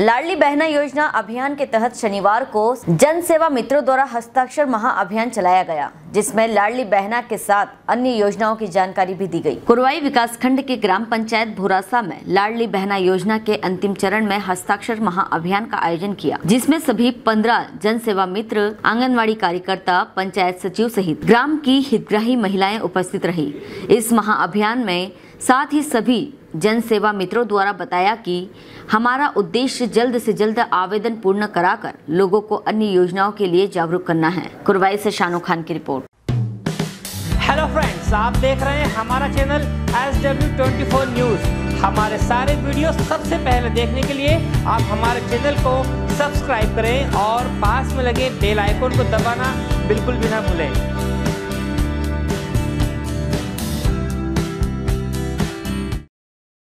लाडली बहना योजना अभियान के तहत शनिवार को जन सेवा मित्रों द्वारा हस्ताक्षर महाअभियान चलाया गया, जिसमें लाडली बहना के साथ अन्य योजनाओं की जानकारी भी दी गई। कुरवाई विकास खंड के ग्राम पंचायत भूरासा में लाडली बहना योजना के अंतिम चरण में हस्ताक्षर महाअभियान का आयोजन किया, जिसमें सभी पंद्रह जन सेवा मित्र आंगनबाड़ी कार्यकर्ता, पंचायत सचिव सहित ग्राम की हितग्राही महिलाएँ उपस्थित रही। इस महाअभियान में साथ ही सभी जन सेवा मित्रों द्वारा बताया कि हमारा उद्देश्य जल्द से जल्द आवेदन पूर्ण कराकर लोगों को अन्य योजनाओं के लिए जागरूक करना है। कुरवाई से शानो खान की रिपोर्ट। हेलो फ्रेंड्स आप देख रहे हैं हमारा channel S W twenty four news हमारे सारे वीडियो सबसे पहले देखने के लिए आप हमारे चैनल को सब्सक्राइब करें और पास में लगे बेल आइकोन को दबाना बिल्कुल भी ना भूलें।